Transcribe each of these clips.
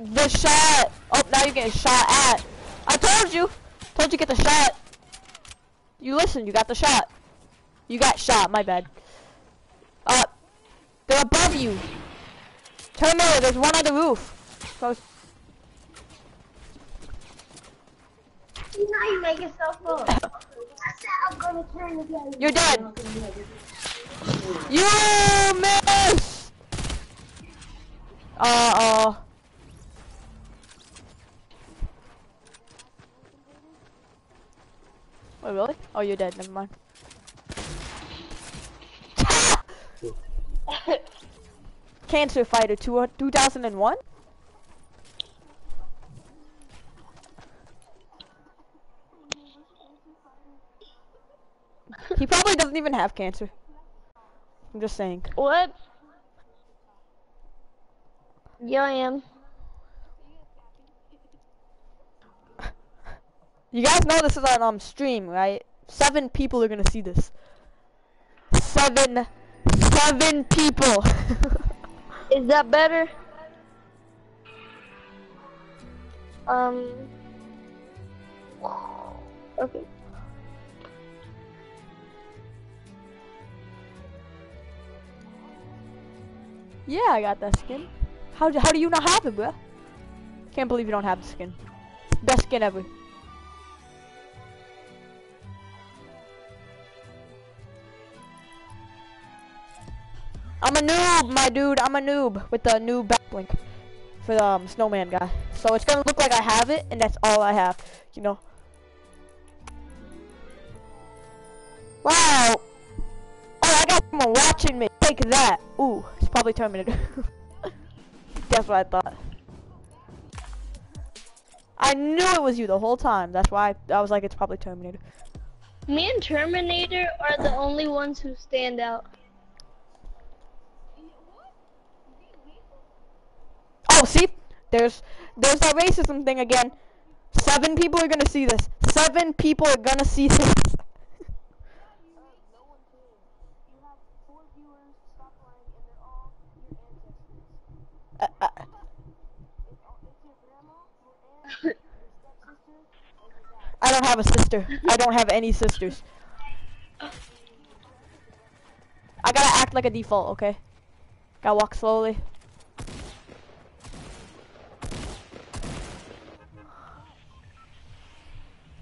the shot. Oh, now you're getting shot at. I told you. Told you get the shot. You listen. You got the shot. You got shot. My bad. Uh, they're above you. Terminator, there's one on the roof. Close. See, now you make yourself look. I said I'm gonna turn the game. You're dead. You missed. Uh oh. Wait, really? Oh, you're dead. Never mind. Cancer Fighter two, uh, 2001? he probably doesn't even have cancer. I'm just saying. What? Yeah, I am. You guys know this is on um stream, right? Seven people are gonna see this. Seven, seven people. Is that better? Um. Okay. yeah, I got that skin. How do, how do you not have it, bro? Can't believe you don't have the skin. Best skin ever. I'm a noob, my dude. I'm a noob with the new back bling for the um, snowman guy. So it's gonna look like I have it, and that's all I have. You know. Wow. Oh, I got someone watching me. Take that. Ooh, it's probably Terminator. that's what I thought. I knew it was you the whole time. That's why I, I was like, it's probably Terminator. Me and Terminator are the only ones who stand out. Oh, see, there's there's that racism thing again. Seven people are gonna see this. Seven people are gonna see this. I don't have a sister. I don't have any sisters. I gotta act like a default, okay? Gotta walk slowly.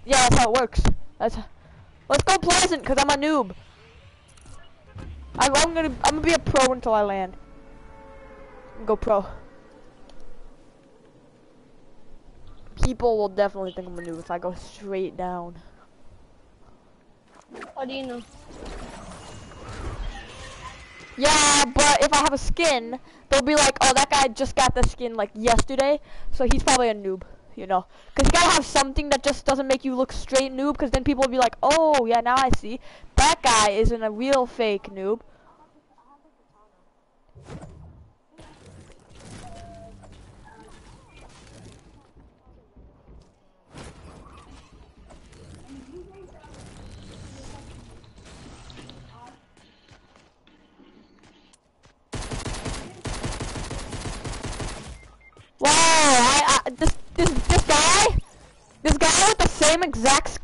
Yeah, that's how it works. That's let's go pleasant, cause I'm a noob. I'm, I'm gonna I'm gonna be a pro until I land. Go pro. People will definitely think I'm a noob if I go straight down. How do you know? Yeah, but if I have a skin, they'll be like, oh, that guy just got the skin like yesterday, so he's probably a noob, you know? Because you gotta have something that just doesn't make you look straight noob, because then people will be like, oh, yeah, now I see. That guy isn't a real fake noob.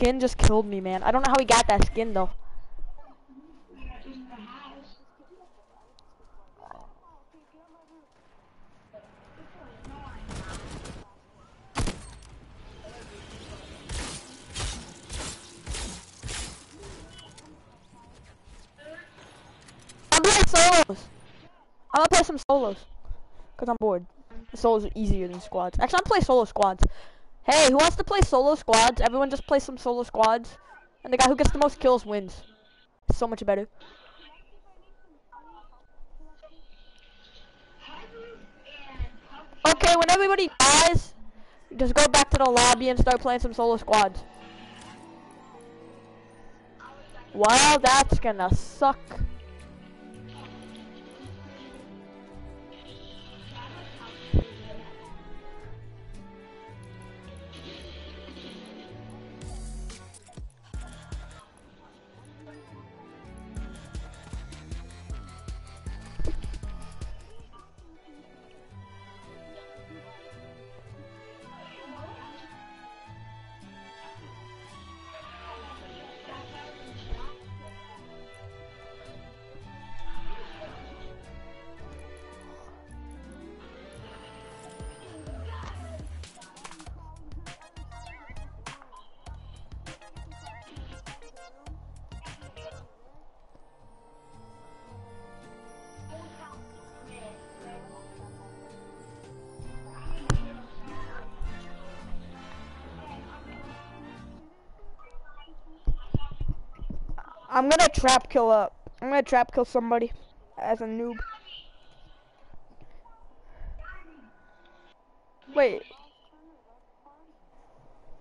Skin just killed me, man. I don't know how he got that skin though. I'm playing solos. I'm gonna play some solos, cause I'm bored. Solos are easier than squads. Actually, I'm playing solo squads. Hey, who wants to play solo squads? Everyone just play some solo squads. And the guy who gets the most kills wins. So much better. Okay, when everybody dies, just go back to the lobby and start playing some solo squads. Well, that's gonna suck. I'm gonna trap kill up. I'm gonna trap kill somebody as a noob. Wait.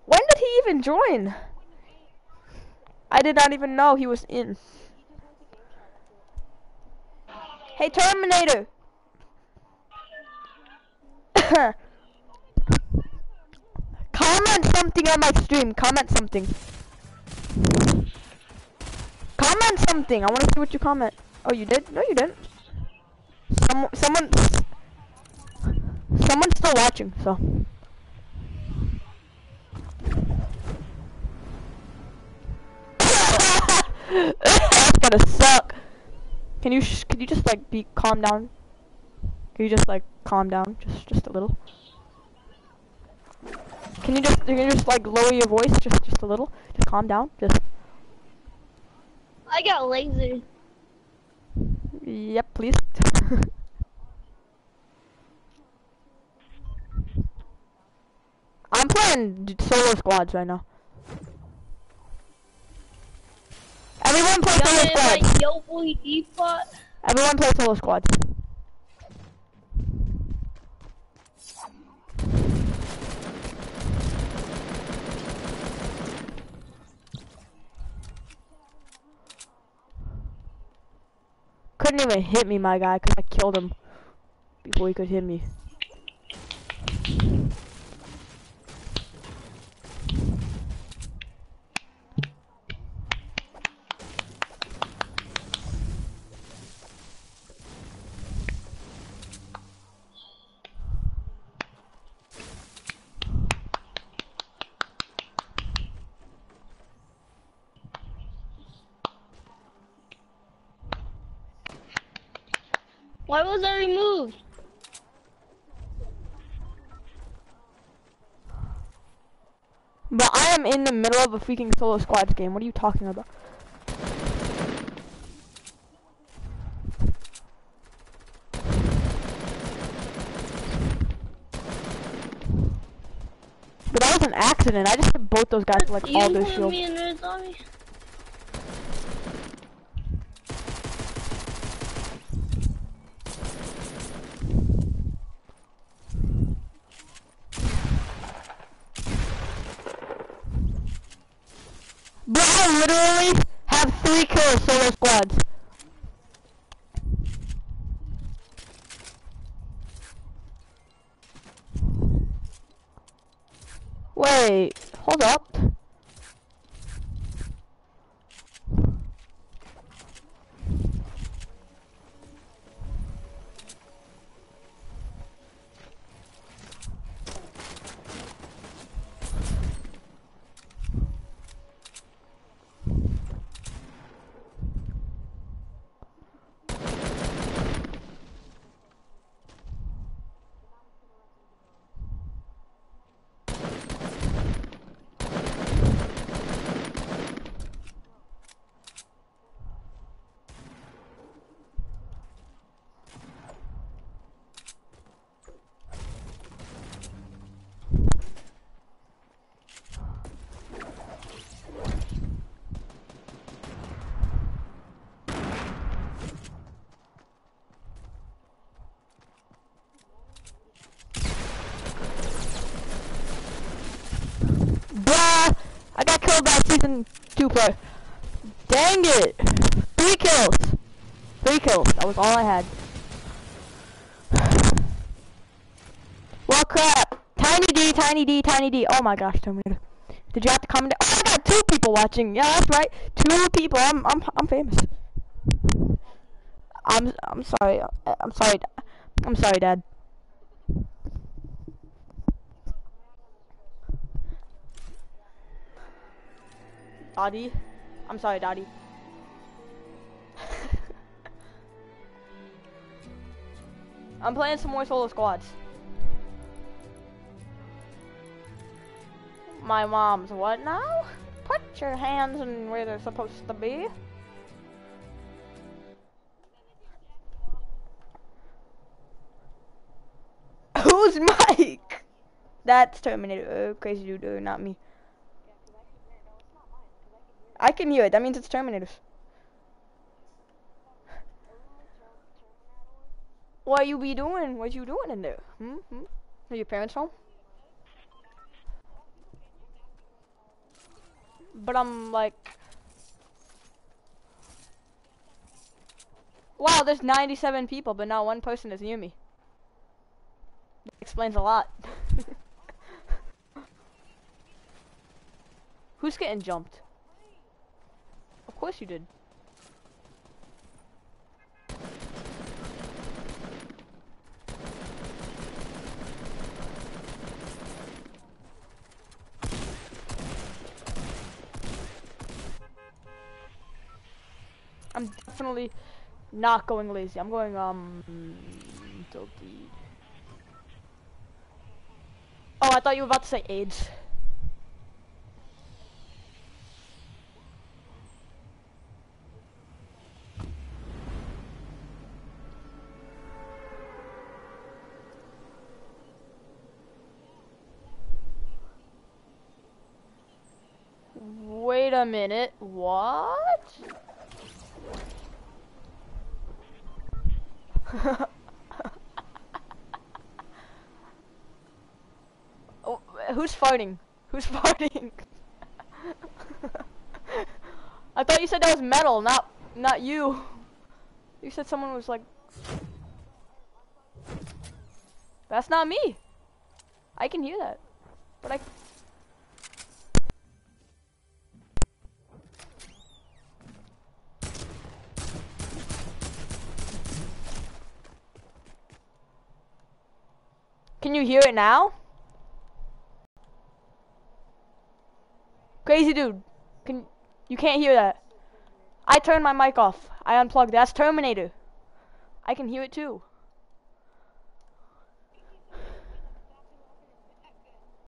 When did he even join? I did not even know he was in. Hey Terminator! Comment something on my stream. Comment something. Comment something. I want to see what you comment. Oh, you did? No, you didn't. Some, someone, someone's still watching, so. That's gonna suck. Can you, can you just like be calm down? Can you just like calm down, just, just a little? Can you just, can you just like lower your voice just, just a little? Just calm down, just. I got lazy. Yep, please. I'm playing solo squads right now. Everyone play solo squads. like yo boy. Everyone play solo squads. Couldn't even hit me, my guy, because I killed him before he could hit me. Why was I removed? But I am in the middle of a freaking solo squads game. What are you talking about? But that was an accident. I just hit both those guys with like all their put shields. But I literally have three kills solo squads. Wait, hold up. Bruh! I got by season two player. Dang it! Three kills! Three kills. That was all I had. Well crap! Tiny D, Tiny D, Tiny D. Oh my gosh, Terminator. Did you have to comment? Oh, I got two people watching. Yeah, that's right. Two people. I'm I'm I'm famous. I'm I'm sorry. I'm sorry. I'm sorry, Dad. Daddy. I'm sorry, Daddy. I'm playing some more solo squads. My mom's what now? Put your hands in where they're supposed to be. Who's Mike? That's Terminator. Uh, crazy dude, uh, not me. I can hear it. That means it's Terminators. What you be doing? What you doing in there? Hmm? hmm? Are your parents home? But I'm like... Wow, there's 97 people, but not one person is near me. That explains a lot. Who's getting jumped? Course you did. I'm definitely not going lazy. I'm going, um, delete. Oh, I thought you were about to say AIDS. Wait a minute, what? oh, who's farting? Who's farting? I thought you said that was metal, not not you. You said someone was like That's not me. I can hear that. But I Can you hear it now? Crazy dude. Can you can't hear that. I turned my mic off. I unplugged. That's Terminator. I can hear it too.